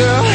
girl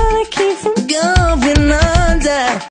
I can't.